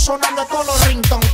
sonando todos los ringtones.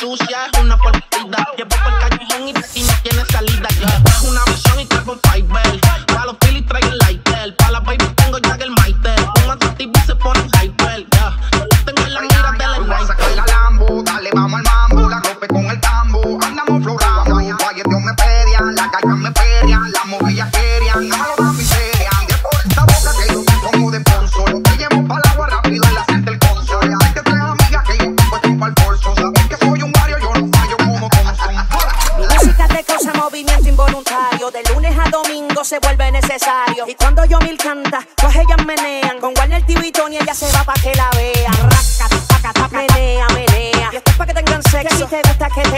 sucia es una partida. Llevo por el callejón y de no tiene salida. Es una versión y traigo fiber. Pa' los pili traigo el lighter. Pa' la baby tengo ya el maiter. Con otro tipo se pone hyper. Yeah. Tengo la mira del sniper. A sacar la Lambo, dale vamos al mambo. La rompe con el tambo. Andamos florando. Guay, Dios me pedía, la calle me pedía. movimiento involuntario. De lunes a domingo se vuelve necesario. Y cuando yo mil canta, pues ellas menean. Con Warner TV y Tony ella se va pa' que la vean. Rasca, taca, taca, menea, menea. Y esto es pa' que tengan sexo. Y te gusta que